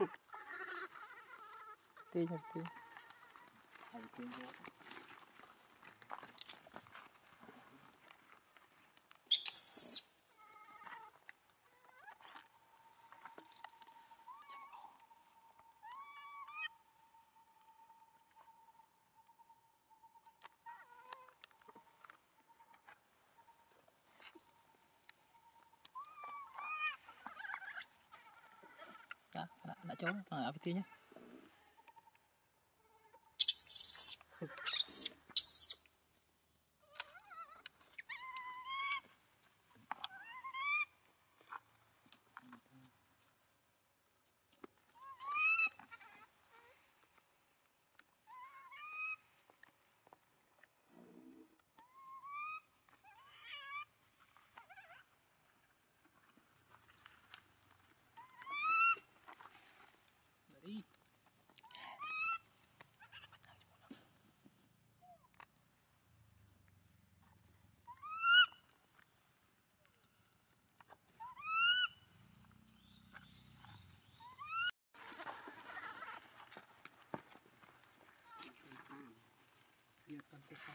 तेज हटती है। Chỗ, ờ, ở phía kia nhé. que están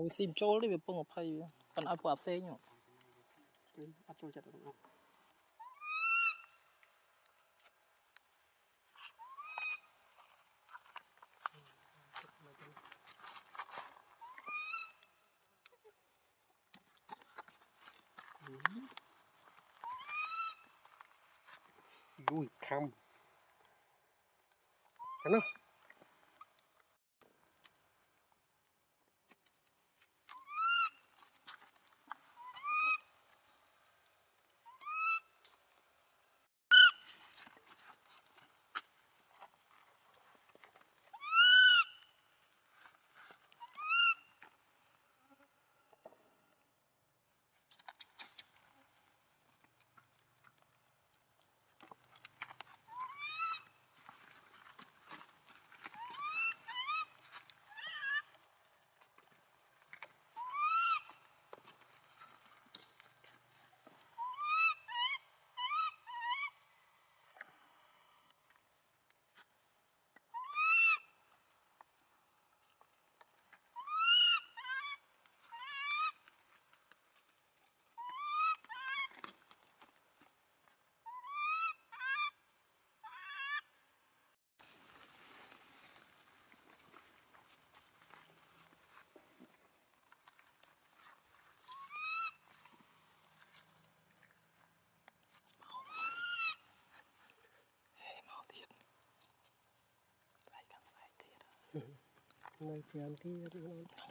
Ôi sim trôi đi về bông ở phay. Còn áp áp xe nhỉ? Chứ áp trôi chặt được không? Vui không? Thấy không? នៅច្រើន ទៀត